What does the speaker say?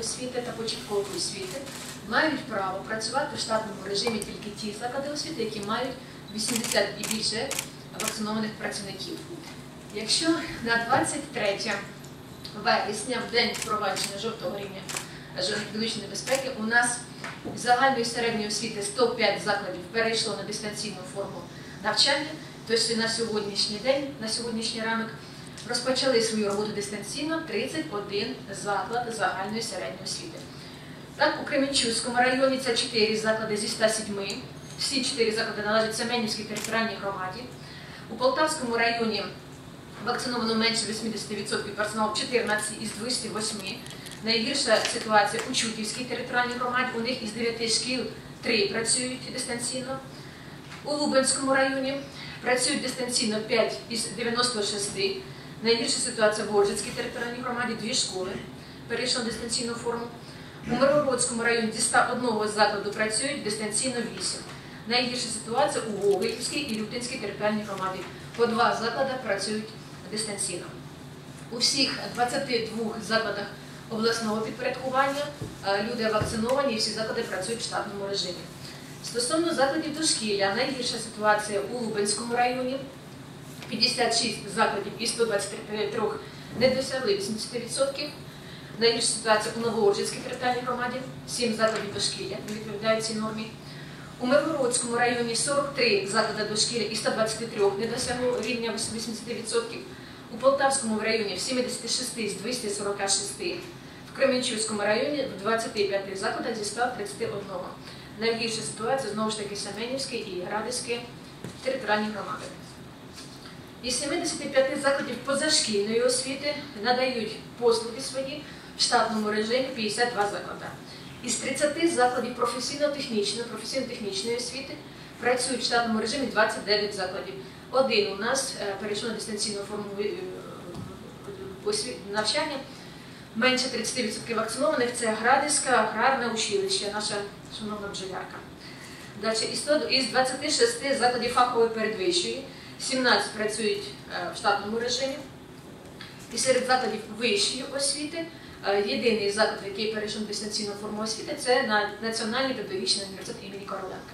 освіти та початкової освіти мають право працювати в штатному режимі тільки ті заклади освіти, які мають 80 і більше вакцинованих працівників. Якщо на 23 вересня, в день впровадження жовтого рівня жовтовічної безпеки, у нас загальної середньої освіти 105 закладів перейшло на дистанційну форму навчання, то що на сьогоднішній день, на сьогоднішній ранок, розпочали свою роботу дистанційно 31 заклад загальної середньої освіти. Так, у Кременчуцькому районі це 4 заклади зі 107. Всі 4 заклади належать Семенівській територіальній громаді. У Полтавському районі вакциновано менше 80% персоналу 14 із 208. Найгірша ситуація у Чутівській територіальній громаді. У них із 9 шкіл 3 працюють дистанційно. У Лубенському районі працюють дистанційно 5 із 96. Найгірша ситуація в Оржицькій територіальній громаді, дві школи перейшли на дистанційну форму. У Миргородському районі зі 101 закладу працюють дистанційно 8. Найгірша ситуація у Гоголівській і Лютинській територіальній громаді. По два заклади працюють дистанційно. У всіх 22 закладах обласного підпорядкування е, люди вакциновані і всі заклади працюють в штатному режимі. Стосовно закладів дошкілля, найгірша ситуація у Лубенському районі. 56 закладів із 123 не досягли 80%. Найгірша ситуація у Новооржицькій територіальній громаді, 7 закладів дошкілля не відповідають цій нормі. У Миргородському районі 43 заклади дошкілля із 123 не досягло рівня 80%. У Полтавському районі в 76 з 246. В Кременчуцькому районі в 25 закладах зі 131. Найгірша ситуація знову ж таки Семенівське і Градиське територіальні громади. Із 75 закладів позашкільної освіти надають послуги свої в штатному режимі 52 заклади. Із 30 закладів професійно-технічної, професійно-технічної освіти працюють в штатному режимі 29 закладів. Один у нас е, перейшов на дистанційну форму е, навчання. Менше 30% вакцинованих це Градиська аграрне училище, наша шановна бджолярка. Із 26 закладів фахової передвищої 17 працюють е, в штатному режимі. І серед закладів вищої освіти е, єдиний заклад, який перейшов дистанційну форму освіти, це на Національний педагогічний університет імені Короленка.